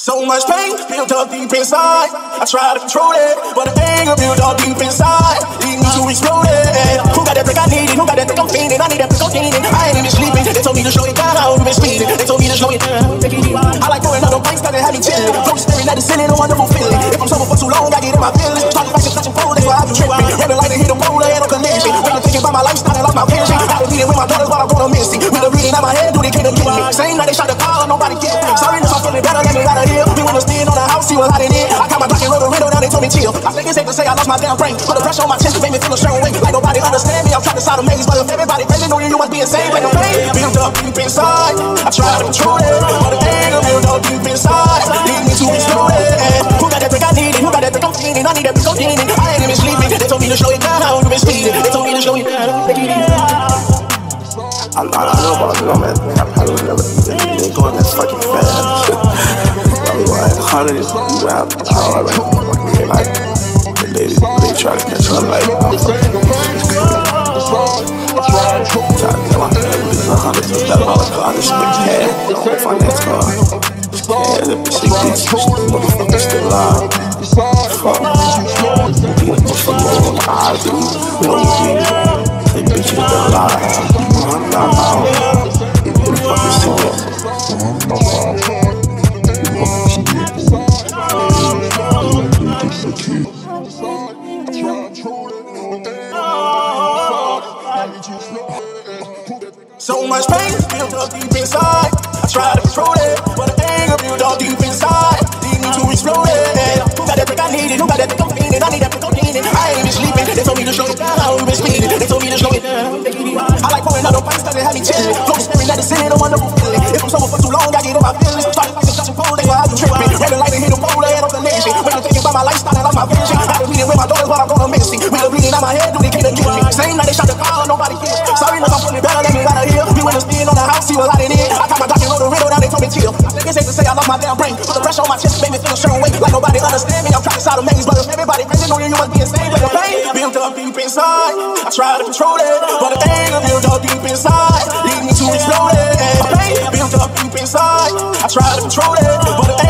So much pain built up deep inside. I try to control it, but the anger built up deep inside. Lead me to explode it. Who got that brick I needed? Who got that brick I'm feeling? I need that break I'm cocaine. I ain't even sleeping. They told me to slow it down. I've been speeding. They told me to slow it down. I like throwing out the bikes, got it have me chilling. From staring at the ceiling, a wonderful feeling. If I'm sober for too long, I get in my feelings. Fight some touching pole, that's why I be tripping. Rapping like they hit a pole, and I'm collision. When I'm thinking about my lifestyle and like my vision. I was meeting with my daughters while I'm going to miss it. With a reading out my head, do they can't get me. Same night they shot the car, nobody get Sorry, on the house, see I. Got my black and rubber window, now they told me chill. I think it's safe to say I lost my damn brain. Put the pressure on my chest, made me feel a certain way. Like nobody understand me, I'm trying to sound amazed. But if everybody crazy, know you, you must be insane. Like a pain built up deep inside. I try to control it, but the anger built up deep inside. Lead me to explode it. Who got that brick I need it? Who got that brick I'm feeling? I need that brick I'm feeling. I ain't even sleeping. They told me to slow it down, I been speeding. They told me to slow it down. I, I, I know about it, man. I probably never been going fast. probably like hundred rap hour, like, like they, they try to catch up, like I'm fucking. Try to tell my nigga it's a hundred thousand dollars car, this big cab, no finance car. Yeah, that bitch exists, motherfucker still alive. Fuck, you motherfucker on my eyes. No, bitch is still alive. So much pain built up deep inside. I try to control it, but the anger built up deep inside. Lead me to explode it. Got that brick I needed? Who got that brick I'm feeling? I need that brick I'm feeling. I ain't even sleeping. They told me to slow it down. I've been speeding. They told me to slow it down. I like pouring out the fights that they had me chilling. Flow staring at the ceiling, a wonderful feeling. If I'm sober for too long, I get in my feelings. Try to fight some touching pole, why I be tripping. Rapping like they hit a pole, and I'm collision. When I'm thinking about my lifestyle and like my vision. Same night they shot the car, nobody cares. Sorry, no, I'm feeling better, let me out of here. We went to spin on the house, see what I did. I got my doc and wrote a riddle, now they told me chill. I think to say I lost my damn brain. Put the pressure on my chest, made me feel a certain way. Like nobody understand me, I'm trying to sound amazing. But if everybody crazy, know you, you must be insane. Like the pain built up deep inside. I try to control it, but the anger built up deep inside. Lead me to explode it. The pain built up deep inside. I try to control it, but the anger